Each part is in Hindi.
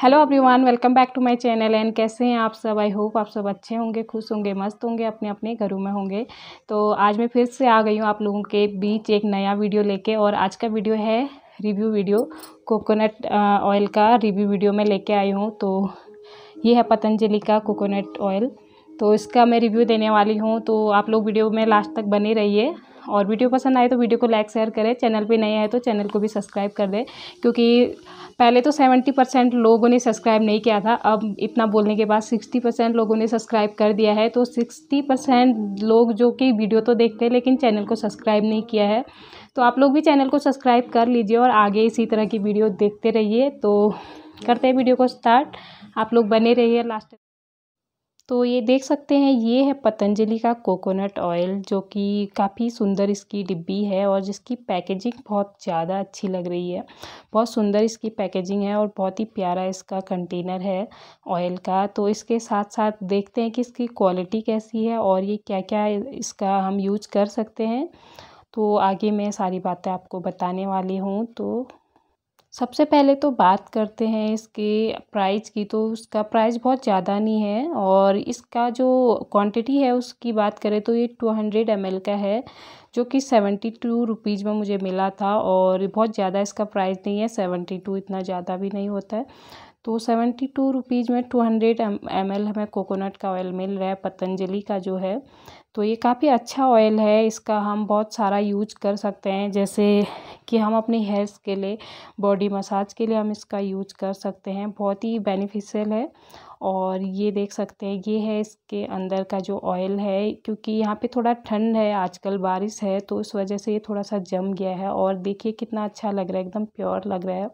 Hello everyone welcome back to my channel and कैसे हैं आप सब? आई होप आप सब अच्छे होंगे, खुश होंगे, मस्त होंगे अपने अपने घरों में होंगे। तो आज मैं फिर से आ गई हूँ आप लोगों के बीच एक नया वीडियो लेके और आज का वीडियो है रिव्यू वीडियो, कोकोनट ऑयल का रिव्यू वीडियो में लेके आई हूँ। तो ये है पतंजलि का कोकोनट ऑयल तो इसका मैं रिव्यू देने वाली हूँ। तो आप लोग वीडियो में लास्ट तक बने रहिए। और वीडियो पसंद आए तो वीडियो को लाइक, शेयर करें। चैनल पे नए आए तो चैनल को भी सब्सक्राइब कर दें, क्योंकि पहले तो सेवेंटी परसेंट लोगों ने सब्सक्राइब नहीं किया था, अब इतना बोलने के बाद सिक्सटी परसेंट लोगों ने सब्सक्राइब कर दिया है। तो सिक्सटी परसेंट लोग जो कि वीडियो तो देखते हैं, लेकिन चैनल को सब्सक्राइब नहीं किया है। तो आप लोग भी चैनल को सब्सक्राइब कर लीजिए और आगे इसी तरह की वीडियो देखते रहिए। तो करते हैं वीडियो को स्टार्ट। आप लोग बने रहिए, लास्ट तो ये देख सकते हैं, ये है पतंजलि का कोकोनट ऑयल, जो कि काफ़ी सुंदर इसकी डिब्बी है और जिसकी पैकेजिंग बहुत ज़्यादा अच्छी लग रही है। बहुत सुंदर इसकी पैकेजिंग है और बहुत ही प्यारा इसका कंटेनर है ऑयल का। तो इसके साथ साथ देखते हैं कि इसकी क्वालिटी कैसी है और ये क्या क्या इसका हम यूज़ कर सकते हैं। तो आगे मैं सारी बातें आपको बताने वाली हूँ तो सबसे पहले तो बात करते हैं इसके प्राइस की तो उसका प्राइस बहुत ज़्यादा नहीं है और इसका जो क्वांटिटी है उसकी बात करें तो ये टू हंड्रेड एम का है, जो कि सेवेंटी टू रुपीज़ में मुझे मिला था और बहुत ज़्यादा इसका प्राइस नहीं है सेवेंटी टू इतना ज़्यादा भी नहीं होता है। तो सेवेंटी टू रुपीज़ में टू हंड्रेड एम हमें कोकोनट का ऑयल मिल रहा है, पतंजलि का जो है। तो ये काफ़ी अच्छा ऑयल है, इसका हम बहुत सारा यूज़ कर सकते हैं, जैसे कि हम अपने हेयर्स के लिए बॉडी मसाज के लिए हम इसका यूज़ कर सकते हैं, बहुत ही बेनिफिशियल है। और ये देख सकते हैं, ये है इसके अंदर का जो ऑयल है, क्योंकि यहाँ पे थोड़ा ठंड है, आजकल बारिश है तो इस वजह से ये थोड़ा सा जम गया है, और देखिए कितना अच्छा लग रहा है, एकदम प्योर लग रहा है।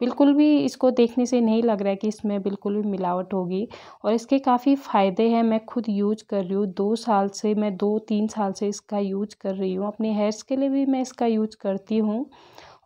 बिल्कुल भी इसको देखने से नहीं लग रहा है कि इसमें बिल्कुल भी मिलावट होगी और इसके काफ़ी फ़ायदे हैं। मैं खुद यूज़ कर रही हूँ। दो साल से मैं दो तीन साल से इसका यूज़ कर रही हूँ। अपने हेयर्स के लिए भी मैं इसका यूज़ करती हूँ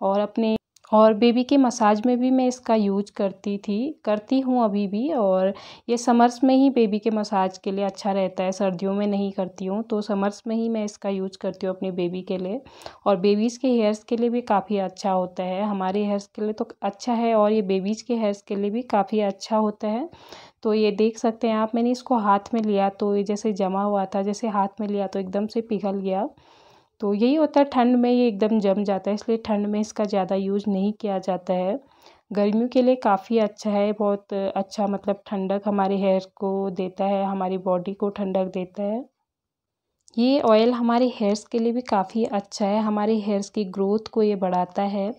और अपने और बेबी के मसाज में भी मैं इसका यूज़ करती थी, करती हूँ अभी भी और ये समर्स में ही बेबी के मसाज के लिए अच्छा रहता है। सर्दियों में नहीं करती हूँ तो समर्स में ही मैं इसका यूज़ करती हूँ अपने बेबी के लिए और बेबीज़ के हेयर्स के लिए भी काफ़ी अच्छा होता है। हमारे हेयर्स के लिए तो अच्छा है और ये बेबीज़ के हेयर्स के लिए भी काफ़ी अच्छा होता है। तो ये देख सकते हैं आप, मैंने इसको हाथ में लिया तो ये जैसे जमा हुआ था, जैसे हाथ में लिया तो एकदम से पिघल गया। तो यही होता है, ठंड में ये एकदम जम जाता है, इसलिए ठंड में इसका ज़्यादा यूज़ नहीं किया जाता है। गर्मियों के लिए काफ़ी अच्छा है, बहुत अच्छा मतलब ठंडक हमारे हेयर को देता है, हमारी बॉडी को ठंडक देता है। ये ऑयल हमारे हेयर्स के लिए भी काफ़ी अच्छा है। हमारे हेयर्स की ग्रोथ को ये बढ़ाता है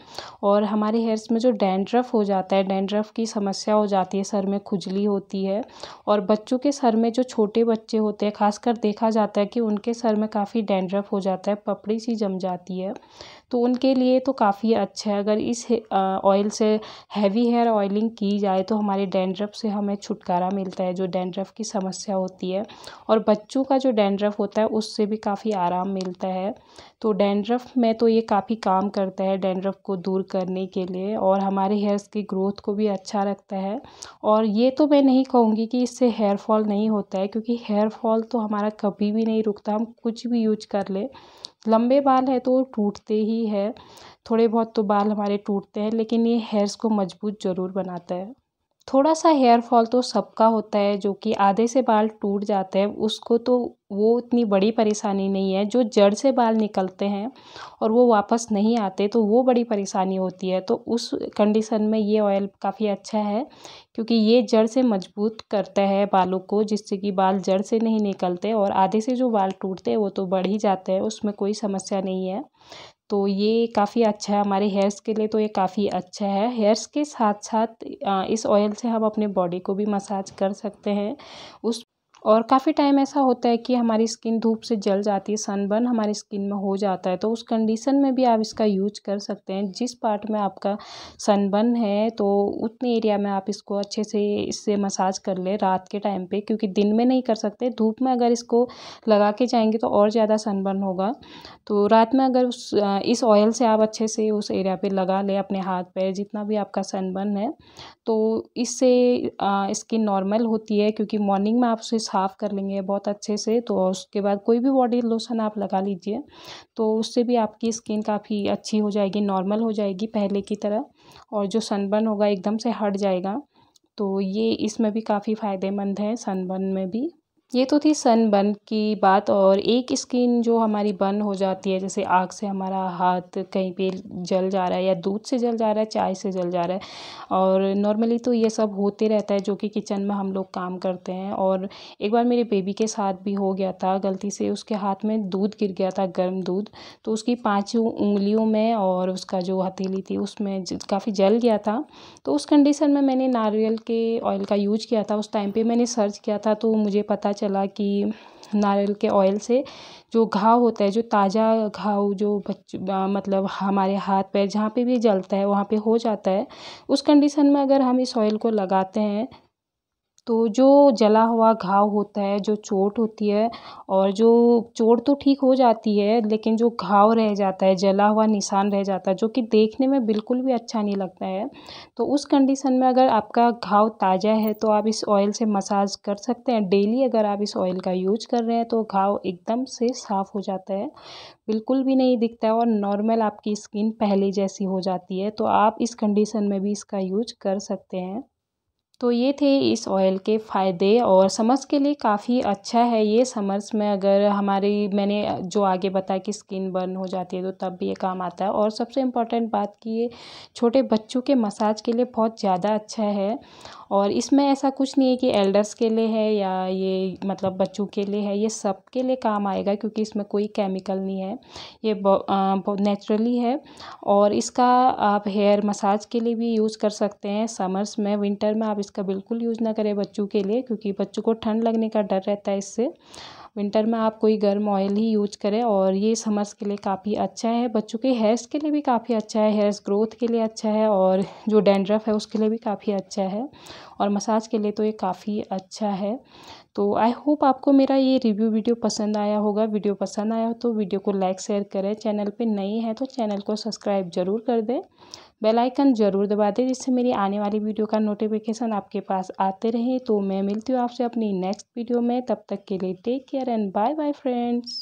और हमारे हेयर्स में जो डैंड्रफ हो जाता है डैंड्रफ की समस्या हो जाती है, सर में खुजली होती है और बच्चों के सर में जो छोटे बच्चे होते हैं, खासकर देखा जाता है कि उनके सर में काफ़ी डैंड्रफ हो जाता है, पपड़ी सी जम जाती है। तो उनके लिए तो काफ़ी अच्छा है। अगर इस ऑयल से हैवी हेयर ऑयलिंग की जाए तो हमारे डैंड्रफ से हमें छुटकारा मिलता है, जो डैंड्रफ की समस्या होती है। और बच्चों का जो डैंड्रफ होता है, उससे भी काफ़ी आराम मिलता है। तो डैंड्रफ में तो ये काफ़ी काम करता है डैंड्रफ को दूर करने के लिए और हमारे हेयर्स की ग्रोथ को भी अच्छा रखता है। और ये तो मैं नहीं कहूँगी कि इससे हेयर फॉल नहीं होता है, क्योंकि हेयर फॉल तो हमारा कभी भी नहीं रुकता, हम कुछ भी यूज़ कर ले। लंबे बाल है तो टूटते ही है, थोड़े बहुत तो बाल हमारे टूटते हैं, लेकिन ये हेयर्स को मज़बूत ज़रूर बनाता है। थोड़ा सा हेयर फॉल तो सबका होता है, जो कि आधे से बाल टूट जाते हैं, उसको तो वो इतनी बड़ी परेशानी नहीं है, जो जड़ से बाल निकलते हैं और वो वापस नहीं आते तो वो बड़ी परेशानी होती है। तो उस कंडीशन में ये ऑयल काफ़ी अच्छा है, क्योंकि ये जड़ से मज़बूत करता है बालों को, जिससे कि बाल जड़ से नहीं निकलते और आधे से जो बाल टूटते हैं, वो तो बढ़ ही जाते हैं, उसमें कोई समस्या नहीं है। तो ये काफ़ी अच्छा है हमारे हेयर्स के लिए तो ये काफ़ी अच्छा है। हेयर्स के साथ साथ इस ऑयल से हम अपने बॉडी को भी मसाज कर सकते हैं। उस और काफ़ी टाइम ऐसा होता है कि हमारी स्किन धूप से जल जाती है सनबर्न हमारी स्किन में हो जाता है तो उस कंडीशन में भी आप इसका यूज़ कर सकते हैं। जिस पार्ट में आपका सनबर्न है तो उतने एरिया में आप इसको अच्छे से इससे मसाज कर ले रात के टाइम पे, क्योंकि दिन में नहीं कर सकते। धूप में अगर इसको लगा के जाएँगे तो और ज़्यादा सनबर्न होगा। तो रात में अगर उस इस ऑयल से आप अच्छे से उस एरिया पर लगा लें अपने हाथ पैर, जितना भी आपका सनबर्न है तो इससे स्किन नॉर्मल होती है, क्योंकि मॉर्निंग में आप उसे साफ़ कर लेंगे बहुत अच्छे से तो उसके बाद कोई भी बॉडी लोशन आप लगा लीजिए तो उससे भी आपकी स्किन काफ़ी अच्छी हो जाएगी नॉर्मल हो जाएगी पहले की तरह, और जो सनबर्न होगा एकदम से हट जाएगा। तो ये इसमें भी काफ़ी फ़ायदेमंद है सनबर्न में भी। ये तो थी सन बर्न की बात और एक स्किन जो हमारी बर्न हो जाती है, जैसे आग से हमारा हाथ कहीं पे जल जा रहा है या दूध से जल जा रहा है, चाय से जल जा रहा है और नॉर्मली तो ये सब होते रहता है जो कि किचन में हम लोग काम करते हैं और एक बार मेरे बेबी के साथ भी हो गया था, गलती से उसके हाथ में दूध गिर गया था, गर्म दूध तो उसकी पाँचों उंगलियों में और उसका जो हथेली थी उसमें काफ़ी जल गया था। तो उस कंडीशन में मैंने नारियल के ऑयल का यूज़ किया था, उस टाइम पर मैंने सर्च किया था तो मुझे पता चला कि नारियल के ऑयल से जो घाव होता है, जो ताज़ा घाव, जो बच मतलब हमारे हाथ पैर जहाँ पे भी जलता है, वहाँ पे हो जाता है। उस कंडीशन में अगर हम इस ऑयल को लगाते हैं तो जो जला हुआ घाव होता है, जो चोट होती है और जो चोट तो ठीक हो जाती है, लेकिन जो घाव रह जाता है, जला हुआ निशान रह जाता है, जो कि देखने में बिल्कुल भी अच्छा नहीं लगता है तो उस कंडीशन में अगर आपका घाव ताज़ा है तो आप इस ऑयल से मसाज कर सकते हैं। डेली अगर आप इस ऑयल का यूज़ कर रहे हैं तो घाव एकदम से साफ़ हो जाता है, बिल्कुल भी नहीं दिखता है और नॉर्मल आपकी स्किन पहले जैसी हो जाती है तो आप इस कंडीशन में भी इसका यूज़ कर सकते हैं। तो ये थे इस ऑयल के फ़ायदे और समर्स के लिए काफ़ी अच्छा है ये समर्स में अगर हमारी, मैंने जो आगे बताया कि स्किन बर्न हो जाती है तो तब भी ये काम आता है। और सबसे इम्पोर्टेंट बात कि ये छोटे बच्चों के मसाज के लिए बहुत ज़्यादा अच्छा है। और इसमें ऐसा कुछ नहीं है कि एल्डर्स के लिए है या ये मतलब बच्चों के लिए है, ये सब के लिए काम आएगा क्योंकि इसमें कोई केमिकल नहीं है। ये बहुत नेचुरली है और इसका आप हेयर मसाज के लिए भी यूज़ कर सकते हैं समर्स में। विंटर में आप इसका बिल्कुल यूज़ ना करें बच्चों के लिए, क्योंकि बच्चों को ठंड लगने का डर रहता है इससे। विंटर में आप कोई गर्म ऑयल ही यूज़ करें और ये समर्स के लिए काफ़ी अच्छा है, बच्चों के हेयर्स के लिए भी काफ़ी अच्छा है, हेयर्स ग्रोथ के लिए अच्छा है और जो डेंड्रफ है उसके लिए भी काफ़ी अच्छा है। और मसाज के लिए तो ये काफ़ी अच्छा है। तो आई होप आपको मेरा ये रिव्यू वीडियो पसंद आया होगा। वीडियो पसंद आया हो तो वीडियो को लाइक शेयर करें। चैनल पे नई है तो चैनल को सब्सक्राइब ज़रूर कर दें। बेल आइकन ज़रूर दबा दें जिससे मेरी आने वाली वीडियो का नोटिफिकेशन आपके पास आते रहे। तो मैं मिलती हूँ आपसे अपनी नेक्स्ट वीडियो में। तब तक के लिए take care and bye bye friends